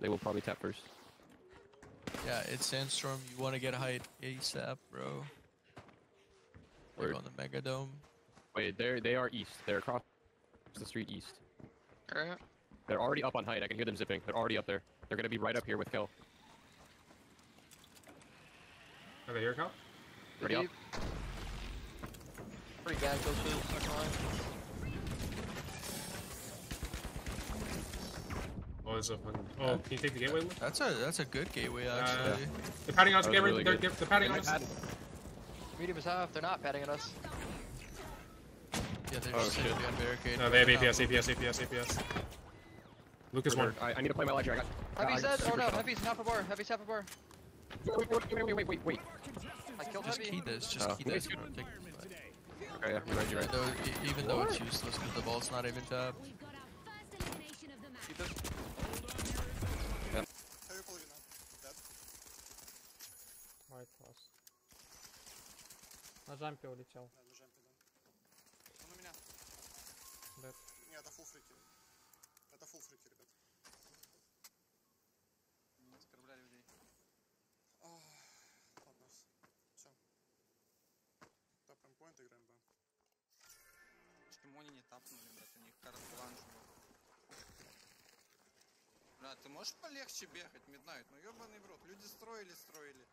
They will probably tap first. Yeah, it's Sandstorm. You want to get height ASAP, bro. We're on the Mega Dome. Wait, they're they are east. They're across the street east. Alright. They're already up on height. I can hear them zipping. They're already up there. They're gonna be right up here with Kel. Are they here, Cal? Ready up? Pretty gas go shit, second line. Oh, there's a fucking. Oh, can you take the gateway? Luke? That's a that's a good gateway actually. They're padding on us. That Get was ready. They're, good. they're padding on us. Medium is half, they're not patting at us. Yeah, they're Oh, just sitting shit. behind barricade. No, they have APS, APS, APS, APS. Lucas one. I, I need to play my ledger. I got. Heavy's I got dead. Oh no. Heavy's half a bar. Heavy's half a bar. Wait, wait, wait, wait, wait, wait, wait. I killed Just Heavy. key this. Just Oh. key this. bro. Take this fight. Okay, yeah, you're right, you're right. Though, e- even though it's useless because the ball's not even tapped. We've got На джампе улетел. Да, на джемпе, да. Он у меня. Дед. Не, это фул фрики. Это фул фрики, ребят. Не оскорбляй людей. Ах, Ладно. Все. Тапаем поинт, играем Б. Почему они не тапнули, блядь? У них карт-бланш был. Бля, ты можешь полегче бегать, Миднайт? Ну ёбаный в рот, люди строили, строили.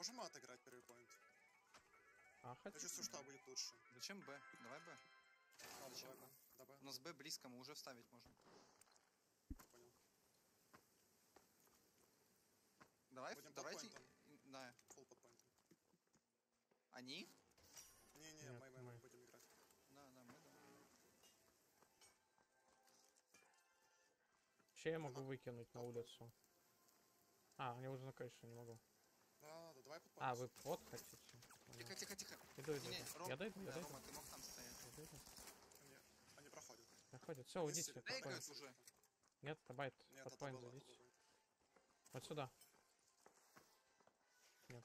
Можем мы отыграть первый поинт? А, Я хоть чувствую, что А будет лучше. Зачем Б? Давай Б. Ладно, Зачем давай Б. Давай. У нас Б близко, мы уже вставить можем. Понял. Давай, Будем давайте... Да. Фул под поинтом. Они? Не-не, мы, мы. мы будем играть. Да, да, мы да. Че я могу выкинуть на улицу? А, они уже на крыше, не могу. Да, да, давай поинт. А, вы под хотите? Тихо, тихо, тихо. Иду, иду, Не, не. Ром... Я дойду, я да, дойду. Рома, ты мог там стоять. Я дойду. Они, они проходят. Находит. Все, уйдите. Бегают уже. Нет, табайт. Нет, Под это было, это зайдите. было. Вот сюда. Нет.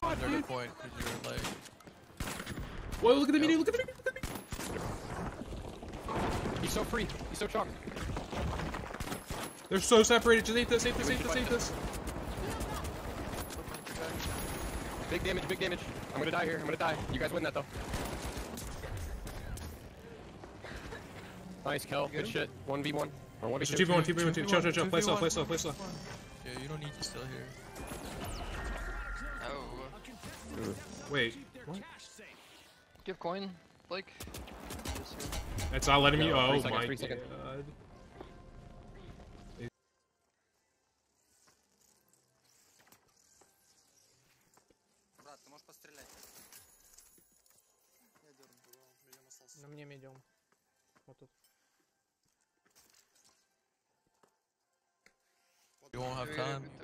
Under the point because you're like. Whoa, look at the mini, look at the mini. He's so free. He's so chalk. They're so separated. Just eat this, eat this, eat this, eat this. Big damage, big damage. I'm gonna die here. I'm gonna die. You guys win that though. Nice, Kel. Good shit. 1v1. Or 1v2. 2v1, 2v1, 2 Chill, chill, chill. Play slow, play slow, play slow. Yeah, you don't need to still here. Oh. Wait. What? Give coin, Blake. Just. It's not letting me. No, Oh three seconds, my three seconds. god.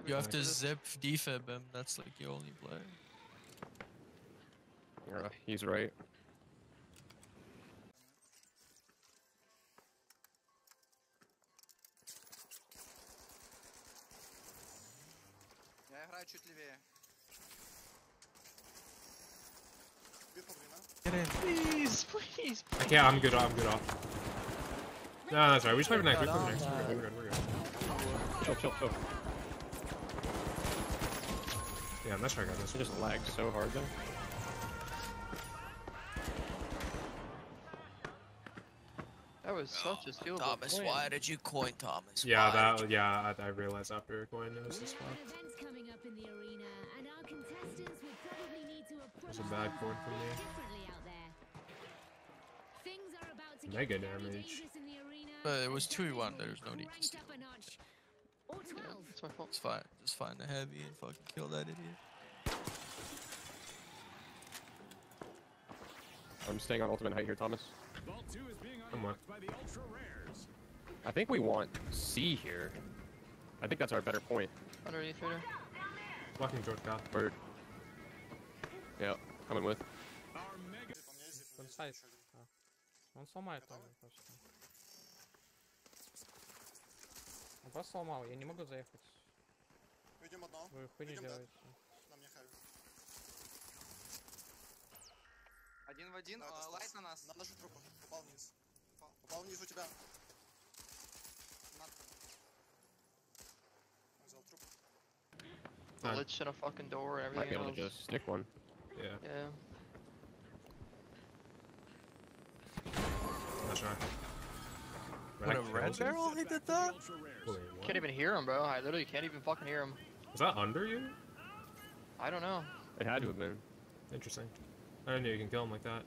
You have can to do this. zip defib him. That's like your only play. Yeah, he's right. Я играю чуть левее. Бит половина. Get in. Please, please. I can't. I'm good. I'm good off. No, that's right. We just play for next. We play for next. We're good. We're good. We're good. Chill, chill, chill. Yeah, that's got this. It just lagged so hard there. That was such a steal. Oh, Thomas, why did you coin Thomas? Yeah, Why did that. Yeah, I, I realized after going knows this spot. Events coming up in the arena, and our contestants would probably need to approach That's a bad the coin for me. differently out there. Things are about to Mega damage. dangerous in the arena. But it was 2v1, definitely there's no need to cranked steal up a it. notch. Or 12. It's my fault. It's fine. Just find the heavy and fucking kill that idiot. I'm staying on ultimate height here, Thomas. Come on. I think we want C here. I think that's our better point. Underneath right Fucking George Cal. Or, yeah, coming with. Зип, у меня есть зип, у меня есть Консайд. еще один. А. Он сломает Готовы? там просто. Он просто сломал, я не могу заехать. Видим одного. Вы хуйни Видим, да. делаете. На мне хэви. Один в один. Да, это а, Стас. Лайт на нас. На нашу трупу. Попал вниз. Упал вниз у тебя. Взял труп. The Fine. lich in a fucking door and Might be everything able to else. just stick one. Yeah, Yeah. that's right. What a Right, red kills you? barrel he did that? Wait, what? Can't even hear him, bro. I literally can't even fucking hear him. Was that under you? I don't know. It had to have been. Interesting. I didn't know you can kill him like that.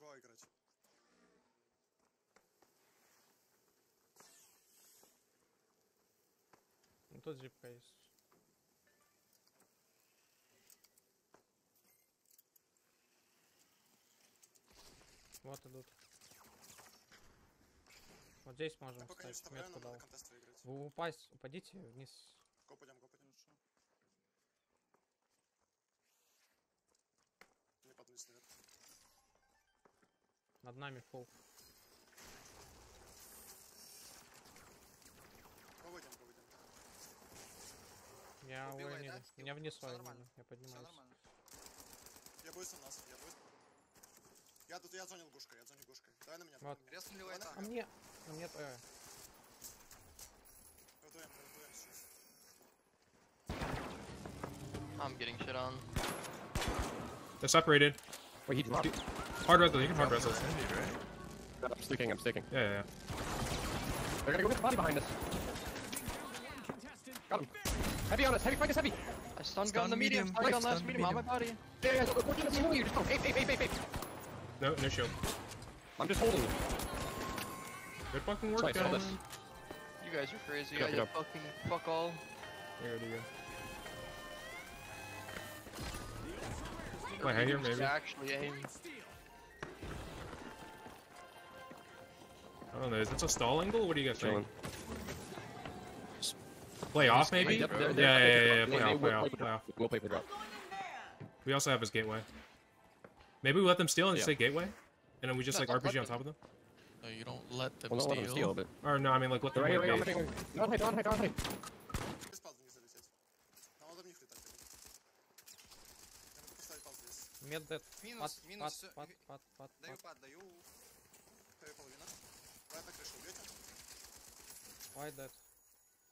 Го играть. Ну тут зипка есть. Вот идут. Вот здесь можем пока не встать, вставляю, метку дал. Вы упасть, упадите вниз. Го пойдем, го пойдем. Не поднялись наверх. Над нами фул. Го выйдем. Я Убивай, да? Меня уронили. нормально. Я поднимаюсь. Я боюсь у нас, я боюсь. Я тут, я зонил гушкой, я зонил гушкой. Давай на меня. Вот. на меня. Резнули Давай на лайта. А мне... А мне... Э, Мы вдвоем, мы вдвоем сейчас. I'm getting shit on. They're separated. Wait, he dropped. Hard wrestle. You can hard wrestle. I'm sticking, I'm sticking. Yeah, yeah, yeah. They're gonna go get the body behind us. Got him. Heavy on us, heavy, fight us heavy. I stun Stun gun the medium. medium, Stun right, gun last stun medium on my medium. body. Yeah, yeah, go, go, go, go, you, just go. Ape, ape, ape, ape, ape. No, no shield. I'm just holding you. Good fucking work, Nice, guys. You guys are crazy. Good I job, just fucking fuck all. There you go. Wait, I hear Just maybe. actually aim. I don't know. Is this a stall angle? What do you guys think? Chilling. Play off, maybe? Yep, Yeah, they're- yeah, they're- yeah, yeah, they- yeah. Play they off, will play off, for play drop. off. We'll play for drop. We also have his gateway. Maybe we let them steal and just Yeah. say gateway? And then we just No, like don't let RPG on them. top of them? No, you don't let them Well, don't let steal. them steal, but. Or no, I mean like let them Right here, win right here, base. I'm hitting. Don't hit, don't hit, don't hit. Без паузы не залететь. Нам надо в них летать. теперь. Я могу поставить паузу здесь. мед дед. Минус, Пад, минус, пад, всё. пад, пад, пад, Даю пад. пад, даю. Хэви половина. Давай на крышу убьете. Why dead?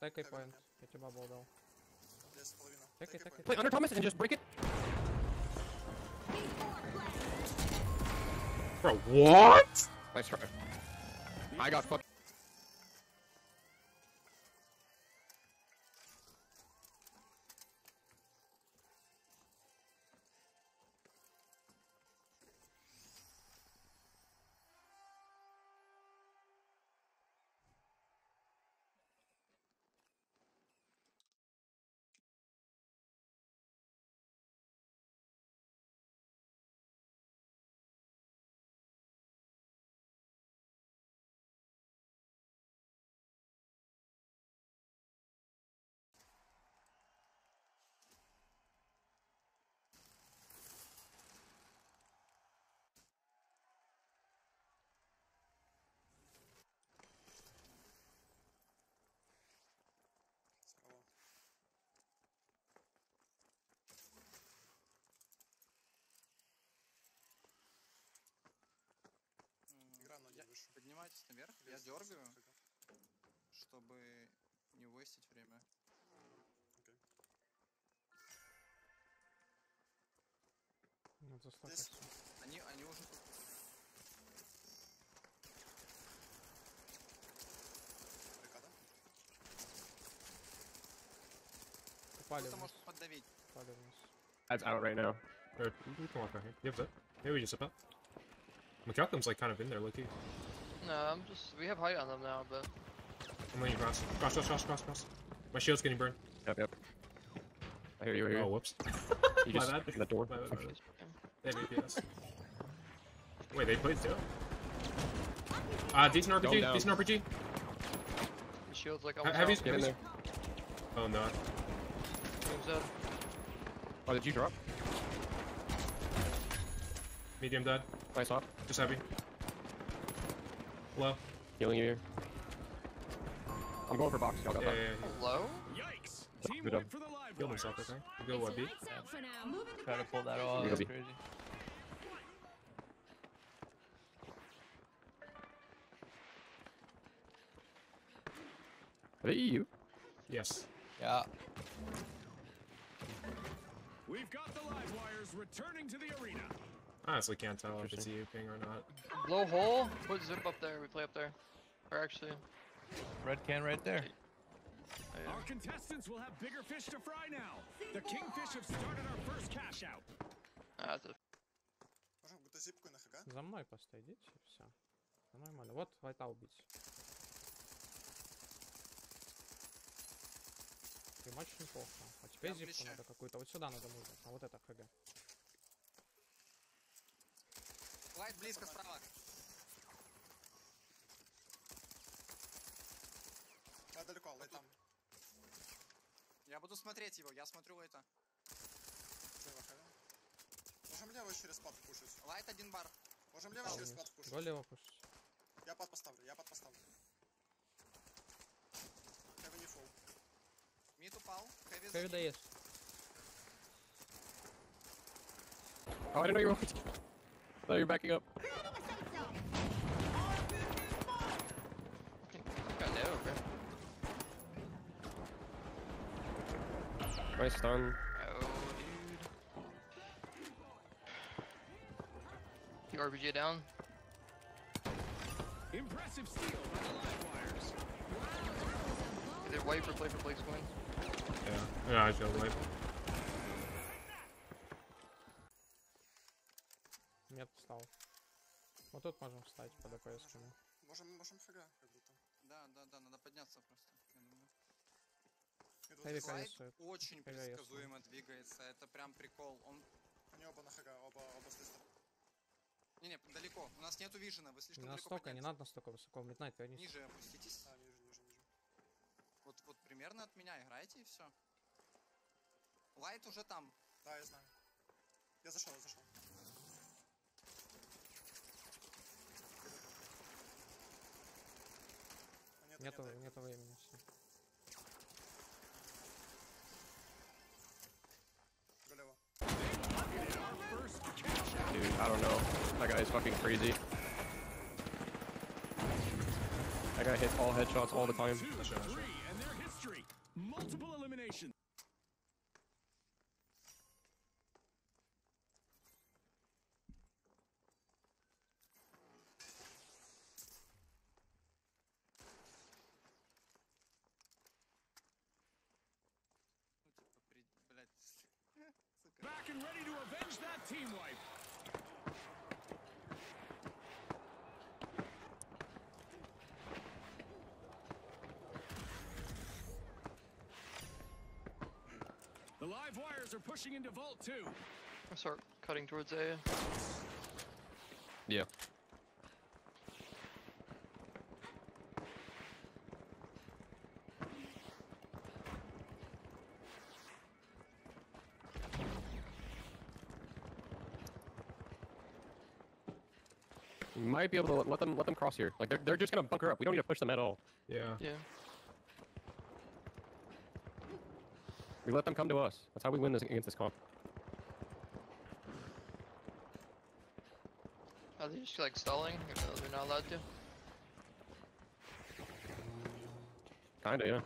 Take a Heavy point. нет. Я тебе бабл дал. Здесь половина. Так, Take так, a point. Play under Thomas and just break it. Bro, what? Nice try. I got fucked. Выше. Поднимайтесь наверх, я дергаю, чтобы не выстить время. Надо заслать Здесь. их. Они, они уже тут. Баррикада. Упали Кто-то вниз. может поддавить. Упали вниз. That's out right now. Or, we can walk out here. You have that? Maybe we just zip out. McCalcum's like kind of in there, low key. No, I'm just. We have height on them now, but. I'm letting you cross. Cross, cross, cross, cross, cross. My shield's getting burned. Yep, yep. I hear you, I hear Oh, whoops. You my just bad. opened the door. My bad, my bad. They have APS. Wait, they played too? Uh, decent RPG, down. decent RPG. The shield's like Ha- almost heavy's out. Get in there. Oh no. Medium's dead. Oh, did you drop? Medium dead. Nice off. Just heavy. Low. Healing you here. I'm going for box. Y'all got Yeah, that. yeah, yeah. Hello? Yikes! Good Team job. win for the live Killed himself, I think. Go what, B? Lights out for now. Try to pull that off. That's crazy. Are they EU? Yes. Yeah. We've got the live wires returning to the arena. Honestly, can't tell if it's EU ping or not. Blow hole. Put zip up there. We play up there. Or actually, Red can right there. yeah. Our contestants will have bigger fish to fry now. The Kingfish have started our first cash out. Ah, it's a Можем какую-то зипку на хг? За мной просто идите, и все. Нормально. Вот вайта убить. И матч неплохо. А теперь Прям зипку плече. надо какую-то. Вот сюда надо мувить. А вот это хг. Лайт близко справа. Да, далеко, лайт там. Я буду смотреть его, я смотрю лайта. Можем лево через спад пушить. Лайт один бар. Можем лево через спад пушить. Го лево пушить. Я пад поставлю, я пад поставлю. Heavy не фул. Мид упал. Хэви Хэви да есть. Oh, I Oh, didn't you were. thought you were backing up. got no, bro. Nice stun. Oh, dude. You RPG down. Impressive steal by the live wires. Either wipe or play for Blake's win. Yeah. Yeah, I feel like. Можем встать по ДПС. -кому. Можем, можем хг, как будто. Да, да, да, надо подняться просто. Я думаю. Хэви очень конечно. предсказуемо двигается. Это прям прикол. Он. Они оба на хг, оба, оба с листа. Не-не, далеко. У нас нету вижена, вы слишком Не далеко настолько, не поднялись. надо настолько высоко. Миднайт, вернись. Ниже опуститесь. А, ниже, ниже, ниже. Вот, вот примерно от меня играйте и все. Лайт уже там. Да, я знаю. Я зашел, я зашел. нет, Нету, нет, нету времени. Все. Голево. First cash out. Dude, I don't know. That guy is fucking crazy. That guy hits all headshots all the time. Pushing into Vault 2. I'll start cutting towards A. Yeah. We might be able to let- let them let them cross here. Like they're they're just gonna bunker up. We don't need to push them at all. Yeah. Yeah. We let them come to us. That's how we win this against this comp. Are they just like stalling? Even though they're not allowed to? Kinda, yeah.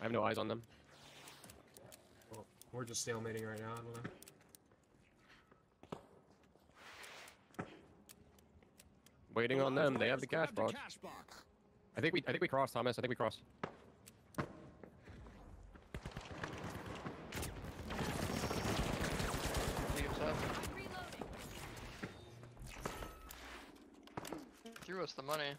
I have no eyes on them. Well, we're just stalemating right now. I don't know. Waiting on them. They have the cash box. cash box. I think we I think we crossed, Thomas. I think we crossed. Leave us up. Threw us the money.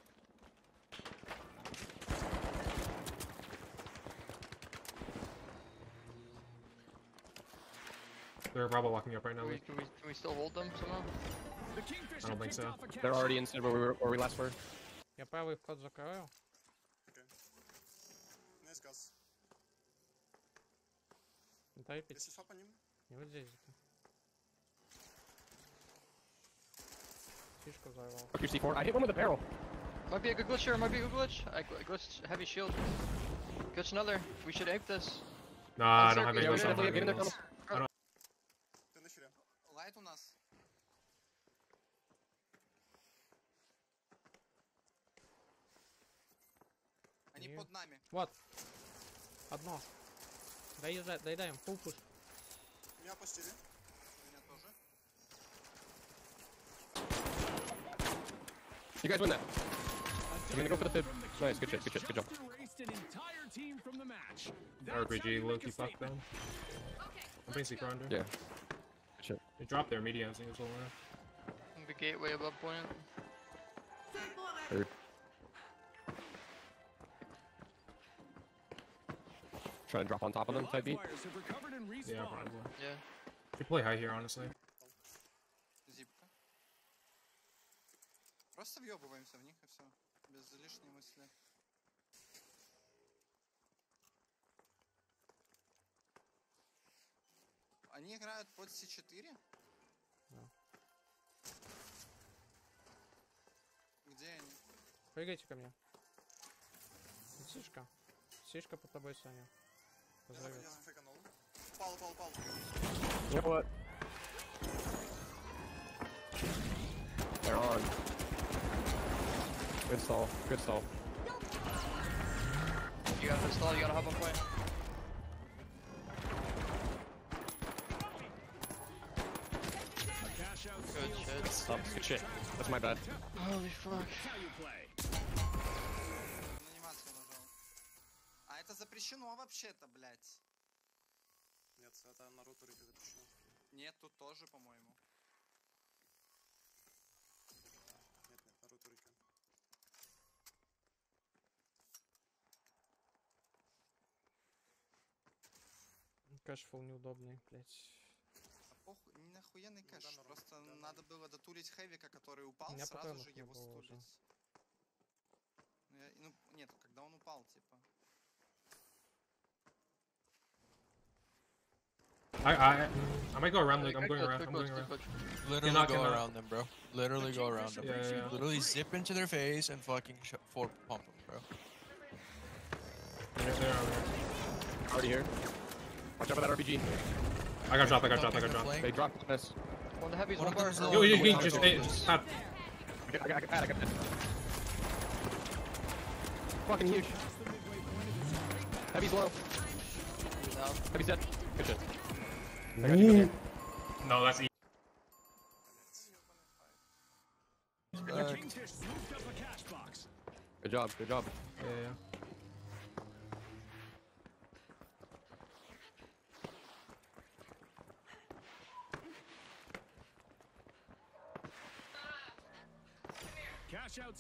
They're probably walking up right now. Can we, Luke. can, we, can we still hold them somehow? The Kingfish I don't have think kicked so. off a cash They're already out. inside where we were where we last were. Я правый вход закрою. Окей. Найс газ. Дай пить. Если фа по ним, Не вот здесь где-то. Fuck your C4. I hit one with a barrel. Might be a good glitch here, might be a good glitch. I gl- glitched heavy shield. Catch another. We should ape this. Nah, I One don't have circle, any Yeah, we yeah, should myself. definitely get in there. Yes. Tunnel. Ты на хере. Лайт у нас. Они Нет. под нами. Вот. Одно. Доезжай, доедаем, фул пуш. Меня опустили. You guys win that. You're gonna go for the fib. Nice, good shit, good shit, good job. Erased an entire team from the match. RPG low make key a fucked them. I'm putting secret under. Yeah. Good shit. They dropped their media, I think it was all there. The gateway above point. Or- Trying to drop on top of them type beat. Livewires have recovered and Yeah, probably. Yeah. Should play high here, honestly. Въебываемся в них и все. Без лишней мысли. Они играют под C4? Да. Где они? Прыгайте ко мне. Сишка. Сишка под тобой, Саня. Зафейканул. Упал, упал, упал. You know what? They're on. Good stall, good stall. You got this stall, you gotta hop on point. Good shit. Stop, good shit. That's my bad. Holy fuck. А это запрещено вообще-то, блядь. Нет, это Наруто запрещено. Нет, тут тоже, по-моему. Нет, нет, Наруто Рики. Кэшфул неудобный, блять. А похуй, не нахуенный кэш. да, норм. Просто Да, надо было дотулить Хэвика, который упал, меня сразу же не его стулить. Ну, я- ну, нет, когда он упал, типа. I, I, I might go around, like, I'm going around, I'm going around. Literally not go around them, bro. Literally go around them. Yeah, yeah, yeah. Literally zip into their face and fucking sh- for pump them, bro. They're, they're over here. Already here. Watch out for that RPG. I got dropped, I got dropped, I got dropped. They dropped on us. One heavies, One one bar. is no, low. Yo, you, One you just, them just low. have, I got, I got, I got I got that. Fucking huge. Heavy's low. Down. Heavy's dead. Good shit. I got you, good no, that's e Uh, Kingfish scooped up a cash box. Good job, good job. Yeah, yeah. Cash out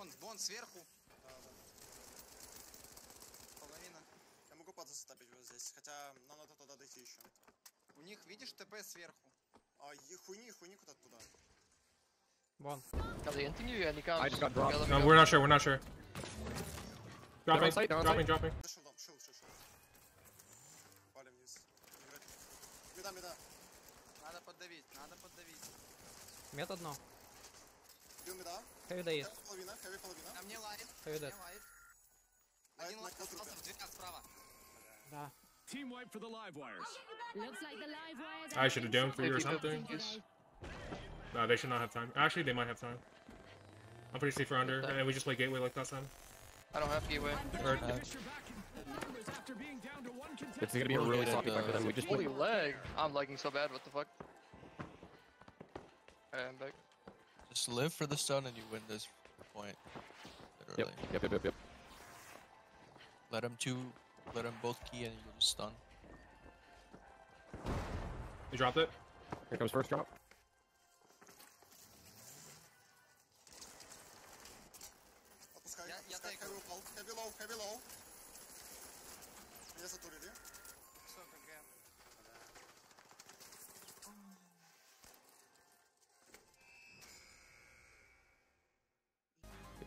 Вон, вон сверху. Да, да. Половина. Я могу подзастапить вот здесь, хотя нам надо туда дойти еще. У них, видишь, ТП сверху. А, хуйни, хуйни куда-то туда. One. Got the interview and he comes. I just got dropped. No, we're not sure, we're not sure. Drop me, drop me, drop me. Зашел дом, шел, шел, шел. Валим вниз. Меда, меда. Надо поддавить, надо поддавить. Мед одно. Бил меда. Хэви доест. Хэви половина, хэви половина. А мне лайт, Хэви мне дед. лайт. Лайт, Один лайт лайт на остался трупе. в дверях справа. Да. Team wipe for the Livewires. Looks like the live wires I should have domed for you or If you have something. fingers. No, they should not have time. Actually, they might have time. I'm pretty safe for under, Okay. and we just play gateway like last time. I don't have gateway. Or, Fish are back in numbers after being down to one It's contestant. gonna be a We'll really get sloppy it, fight for uh, them. We just Holy win. leg. I'm lagging so bad, what the fuck? Alright, I'm back. Just live for the stun and you win this point. Literally. Yep, yep, yep, yep. Let him two, let him both key and you just stun. He dropped it. Here comes first drop. Heavy low, heavy low. Heavy low. Yes, here.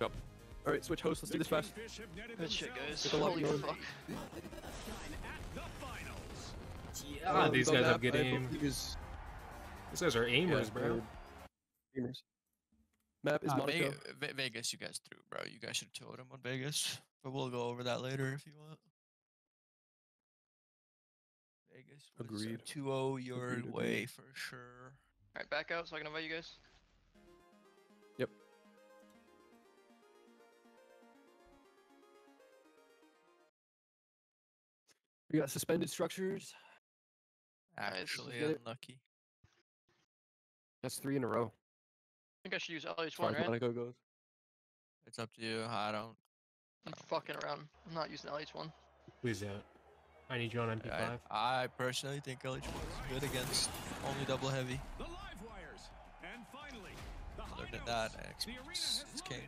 Up. All right, switch hosts. Let's do this fast. Kingfish have netted Good shit, guys. themselves Good luck, Holy Bjorn. fuck. at the finals. A lot of these guys that. have good I aim. hope these- These guys are aimers, yeah, bro. they're Aimers. Map is ah, Monaco. Ve- Ve- Vegas, you guys threw, bro. You guys should have told him on Vegas, but we'll go over that later if you want. Vegas was Agreed. 2-0 your Agreed, agreed. way for sure. Alright, back out so I can invite you guys. We got suspended structures. Alright, this is Actually unlucky. That's three in a row. I think I should use LH1, As far as right? Monaco goes. It's up to you. I don't. I'm fucking around. I'm not using LH1. Please don't. I need you on MP5. I, I personally think LH1 is good against only double heavy. The live wires. And finally, the Other than hideouts. that, The arena Xbox has is loaded.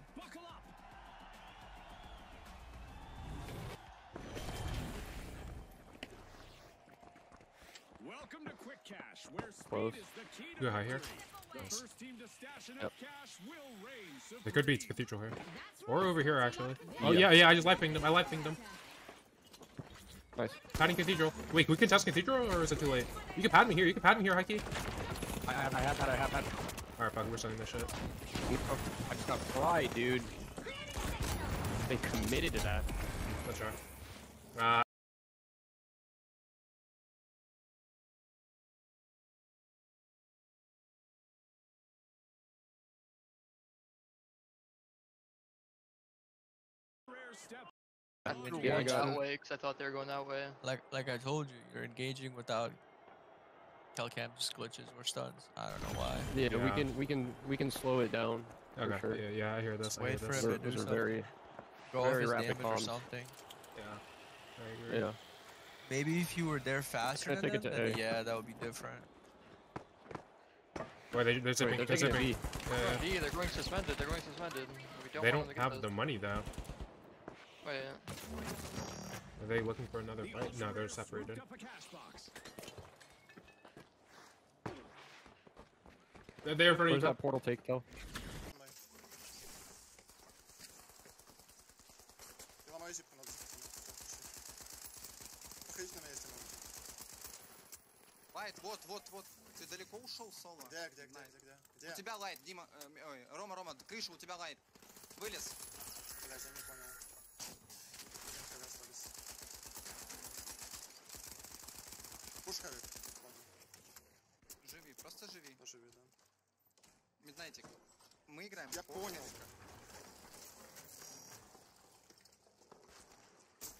Welcome to Quick Cash, where speed Close. is the key to Go high here. victory. The first team to stash enough Yep. cash will reign They could be supreme. Cathedral here. Or over here, actually. Oh, Yeah. yeah, yeah, I just life pinged them. I life pinged them. Nice. Padding Cathedral. Wait, we can test Cathedral, or is it too late? You can pad me here. You can pad me here, Hikey. I have, I have had, I have had. Alright, fuck, we're sending this shit. I just got fly, dude. They committed to that. Let's try. Uh, Rare step. I Yeah, threw I got that way because I thought they were going that way. Like like I told you, you're engaging without Telcam's glitches or stuns. I don't know why. Yeah, we can we can we can slow it down. for okay, sure. yeah, yeah, I hear this. Just I hear wait for this. him Those to do something. very Go Very his rapid damage or something. Yeah, I agree. yeah. Maybe if you were there faster than take them, it to then A. yeah, that would be different. Wait, they, they're Wait, zipping, they're they're taking a zipping. Yeah, yeah. They're going suspended. They're going suspended. We don't They don't have get the money, though. Wait, Are they looking for another The fight? No, they're separated. They're there for Where's you. that portal take, можете. Лайт, вот, вот, вот. Ты далеко ушел, Соло? Где, где, где, где, где? У тебя лайт, Дима, э, ой, Рома, Рома, крыша, у тебя лайт. Вылез. Блядь, я не понял. Один хз остались. Ладно, Живи, просто живи. поживи, да. Миднайтик. Мы играем. Я по понял.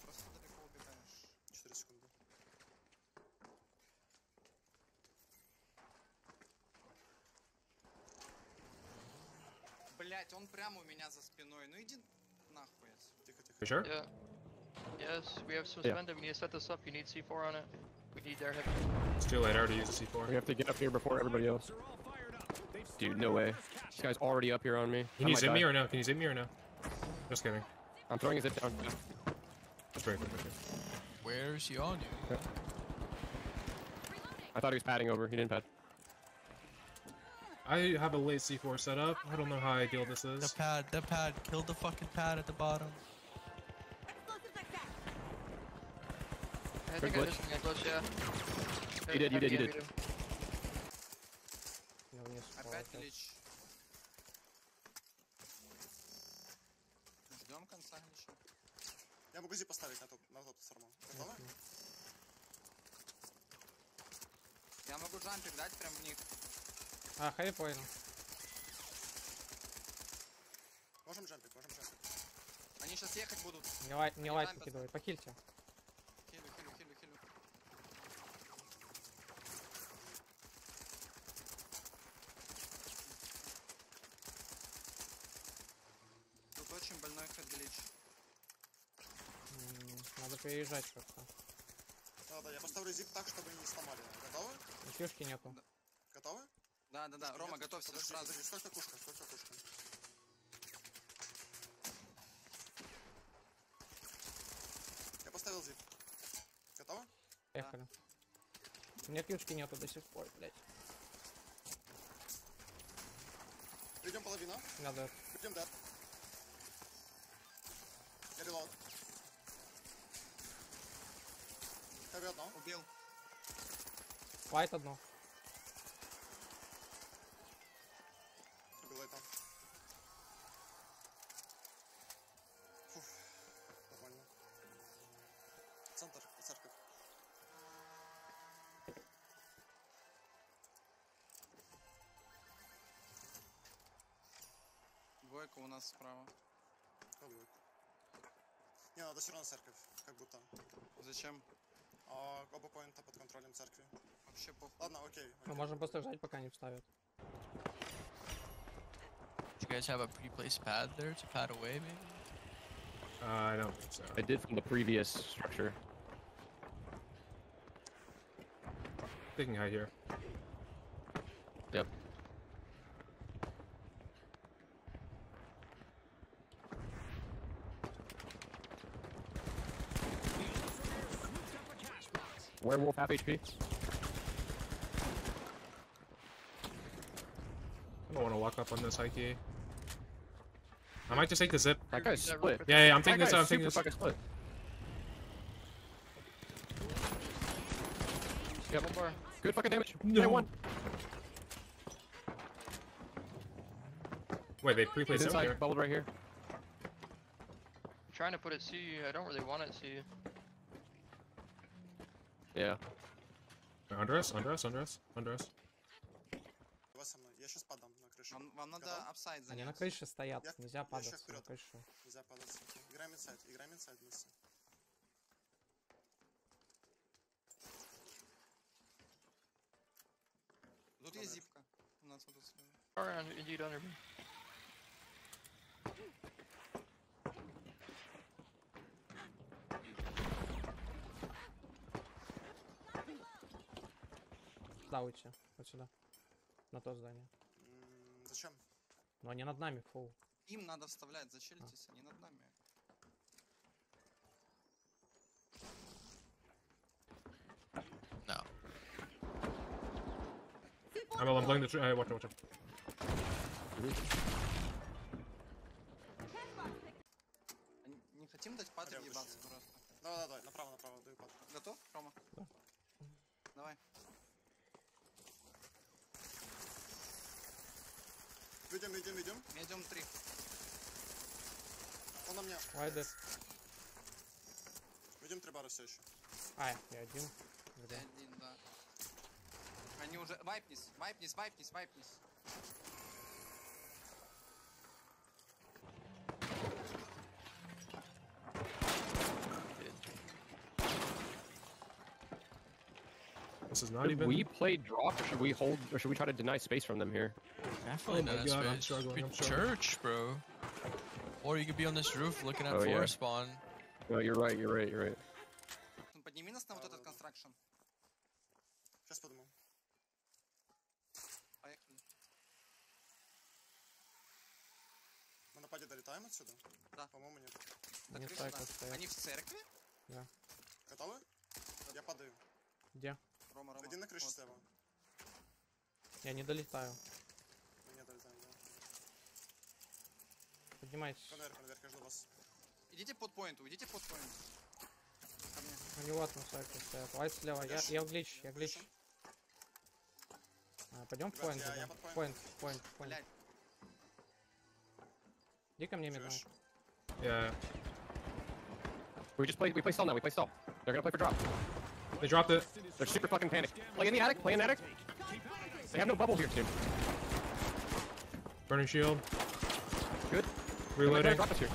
Просто далеко убегаешь. 4 секунды. Блять, он прямо у меня за спиной. Ну иди нахуй. Тихо, тихо. You sure? yeah. Yes, we have suspended. We need to set this up. You need C4 on it. We need their heavy. It's too late. I already used the C4. We have to get up here before everybody else. Are all fired up. They've Dude, no way. This guy's already up here on me. Can I you might zip me or no? Can you zip me or no? Just kidding. I'm throwing a zip down. Just wait for it. Where's he on you? I thought he was padding over. He didn't pad. I have a late C4 set up. I don't know how ideal this is. The pad, the pad, killed the fucking pad at the bottom. Good think glitch. I glitched, yeah. You did, you did, you did. Опять глич. Ждем конца глича. Я могу зип поставить на топ, на топ сорма. Готовы? Я могу джампик дать прям в них. А, хэви понял. Можем джампик, можем джампик. Они сейчас ехать будут. Не лайт, не лайт джампят. выкидывай. Похильте. привязать как-то. Да-да, я поставлю зип так, чтобы не сломали. Готовы? И нету. Да. Готовы? Да-да-да, Рома, Нет, готовься. Подожди, сразу. подожди, сколько пушка, сколько пушка. Я поставил зип. Готовы? Поехали. Да. У меня фишки нету до сих пор, блядь. Придем половина. Надо. Придем, да. Я релоуд. Хэви одно. Убил. Лайт одно. Убил это. Фух. Нормально. Центр, церковь. Двойка у нас справа. Колдует. Не, надо все равно церковь, как будто. Зачем? А, оба поинта под контролем церкви. Вообще похуй. Ладно, окей. Мы окей. можем просто ждать, пока не вставят. You guys have a pre-placed pad there to pad away, maybe? Uh, I don't think so. I did from the previous structure. Taking high here. Werewolf half HP. I don't want to walk up on this high. I might just take the zip. That guy's split. quick. Yeah, yeah, I'm That taking this. guy's I'm taking this. fucking split. Yep. One bar. Good fucking damage. No. No. one. Wait, they He's pre-placed it inside. here. Bubbled right here. trying to put it to you. I don't really want it C. Yeah. Under us, under us, under us, under us. Давай со мной. Я сейчас падам на крышу. Вам, вам надо Готов? апсайд Они на занять. крыше стоят, Я- нельзя я падать на крышу. Нельзя падать. Играем инсайд, играем инсайд вместе. Тут есть зипка. У нас вот тут слева. On, indeed under me. Сюда уйти. Вот сюда. На то здание. М, Зачем? Но они над нами, фул. Им надо вставлять, зачилитесь, они над нами. No. I will, I'm blowing the tree. Uh, watch out, watch out. Они- Не хотим дать Прям въебаться вообще. просто. Давай, давай, давай, направо, направо, даю пад. Готов, Рома? Да. Давай. Идем, идем, идем. Медиум 3. Он на мне. Вайдер. Идем три бара все еще. А, я один. Где? Один, да. Они уже... Вайпнись, вайпнись, вайпнись, вайпнись. This is not Should even. we play drop or should we hold or should we try to deny space from them here? Definitely my not God, I'm space. struggling, Be I'm struggling. church, bro. Or you could be on this roof looking at Oh, yeah. forest spawn. No, you're right. You're right. You're right. Ну, Подними нас на вот этот Да-да-да. констракшн. Сейчас подумал. Поехали. Мы на паде долетаем отсюда? Да. По-моему, нет. До Они крыши, так да. вот стоят. Они в церкви? Готовы? Я падаю. Где? Рома, Рома. Один на крыше вот. слева. Я не долетаю. Мы не долетаем, да. Поднимайтесь. Конвейер, конвейер, я жду вас. Идите под поинту, идите под поинт. Ко мне. Вот на сайке стоят. Лайт слева. Я, я в глич, я в глич. А, пойдем в поинт. поинт. Поинт, поинт, Иди ко мне. Чуешь? Yeah. We just play. We play stall now. We play stall. They're gonna play for drop. They dropped it. They're super fucking panicked. Play in the attic. Play in the attic. They have no bubble here, team. Burning shield. Good. They're gonna Reloading. drop us here.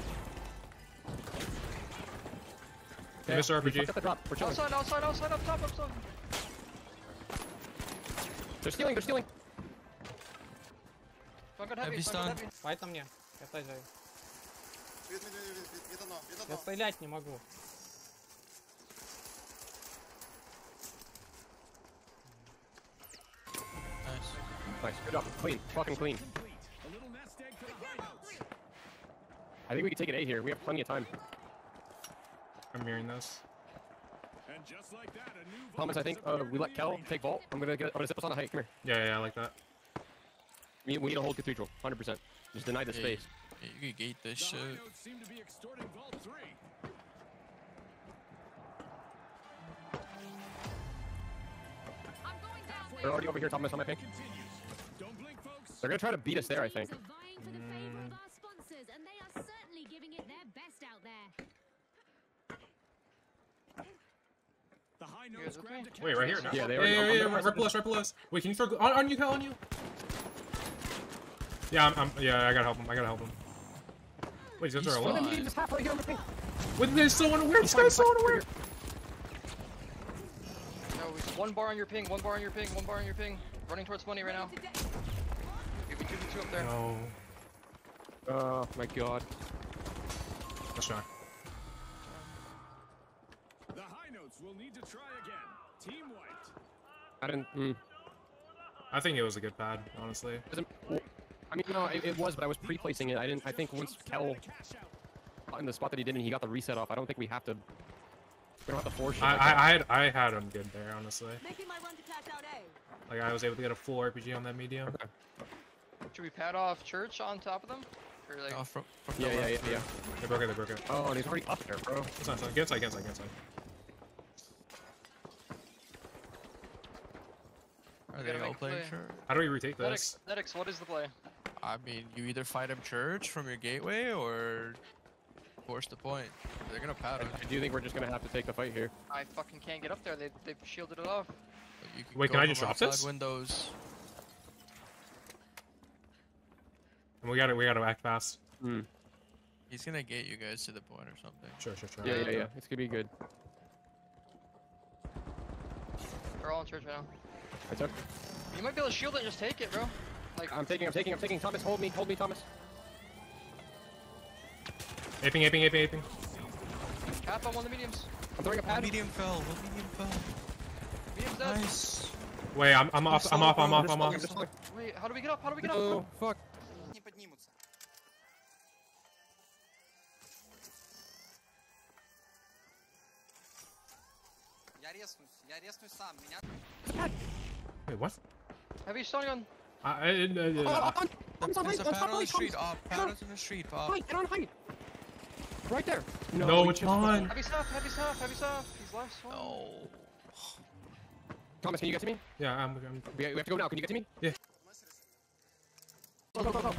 They missed we RPG. fucked up the drop. We're chilling. Outside, outside, outside, up top, up top. They're stealing. They're stealing. Fucking Heavy heavy, stun. fucking heavy. Лайт на мне. Я тайзаю. Вид, вид, вид, вид, вид, вид одно, вид Я одно. стрелять не могу. Nice. Nice. Good job. Clean. Fucking clean. Complete. A little nest egg for the hideouts. I think we can take an A here. We have plenty of time. I'm hearing this. And And just like that, a new Thomas, I think uh, we let the Kel take vault. I'm gonna get. I'm gonna zip us on a height. Come here. Yeah, yeah, I like that. We, we need to hold cathedral. 100. percent Just deny the Yeah, space. Yeah, you can gate this shit. high notes seem to be extorting Vault 3. They're already over here, Thomas, on my ping. They're gonna try to beat us there, I think. Teams are vying for the favor of our sponsors, and they are certainly giving it their best out there. The high guys notes with grabbed me? a Wait, right here. No. Yeah, they yeah, already- yeah, yeah, gonna right, right below us, right below us. Wait, can you throw on, on you, Cal, on you? Yeah, I'm, I'm, yeah, I gotta help him. I gotta help him. Wait, he's gonna throw He's alone. halfway here on the. Wait, this guy's so unaware. This guy's so unaware. No, one bar on your ping, one bar on your ping, one bar on your ping. Running towards money right now. Give two up there. No. Oh my god. Let's. The high notes will need to try again. Team white. I didn't. Mm, I think it was a good pad, honestly. I mean, no, it, it was, but I was pre-placing it. I didn't. I think once Kel in the spot that he did, and he got the reset off. I don't think we have to. We don't have to force shit I, like. I, I had, I had him good there, honestly. Making my run to catch out A. Like I was able to get a full RPG on that medium. Okay. Should we pad off church on top of them? Or like, Oh, from, from Yeah, the yeah, yeah, yeah. They broke it. They broke it. Oh, and he's already up there, bro. It's not. It's not. Get inside. Get inside. Get inside. Are they all playing play. church? How do we retake this? Netix, what is the play? I mean, you either fight him church from your gateway or force the point. They're gonna I, pad him. I do think we're just gonna have to take the fight here. I fucking can't get up there. They they've shielded it off. You can Wait, can I just drop this? Windows. And we gotta. We gotta act fast. Hmm. He's gonna gate you guys to the point or something. Sure. Sure. Sure. Yeah, yeah, yeah. It's gonna be good. They're all in church now. I took. You might be able to shield it and just take it, bro. Like, I'm taking. I'm taking. I'm taking. Thomas, hold me. Hold me, Thomas. Aping. Aping. Aping. Aping. cap on one of the mediums. I'm throwing a pad. medium fell. One medium fell. Medium's dead. Nice. Wait. I'm. I'm off. I'm off. I'm off. I'm I'm off. Wait, how do we get up? How do we get up? oh, fuck. я резнусь сам. Меня Wait. What? Heavy stun gun. I. I, I, Oh, I, on, Thomas, on There's height. a On pad top on the height, street. Thomas. Oh, pad is in the street, Pop. Height. Get on height. Right there. No, he it's just on. Heavy stuff, heavy stuff, heavy stuff. He's left. one. No. Thomas, can you get to me? Yeah. I'm. I'm We, we have to go now. Can you get to me? Yeah. Go, go, go, go.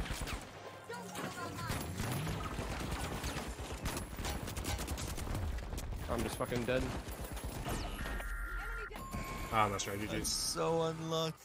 I'm just fucking dead. Ah, that's right. GG's. so unlucky.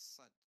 as such